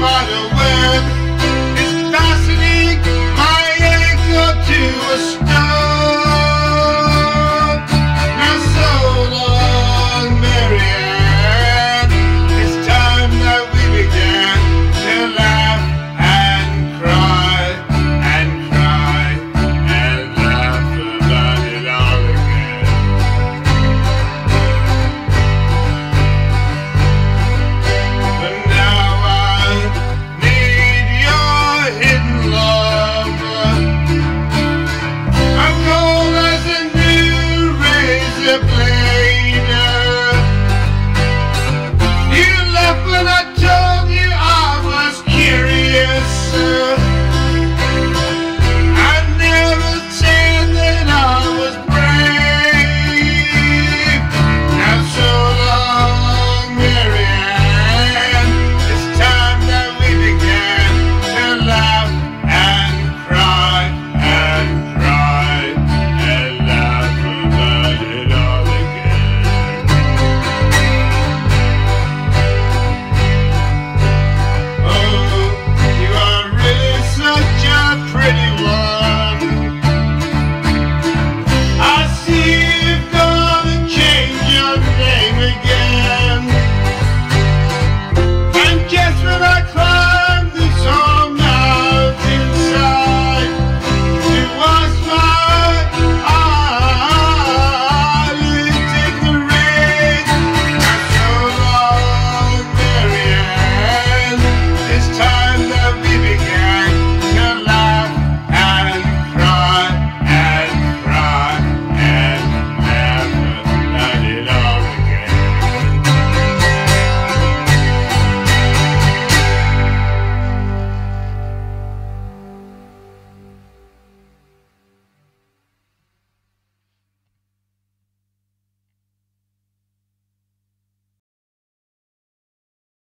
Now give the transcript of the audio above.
smile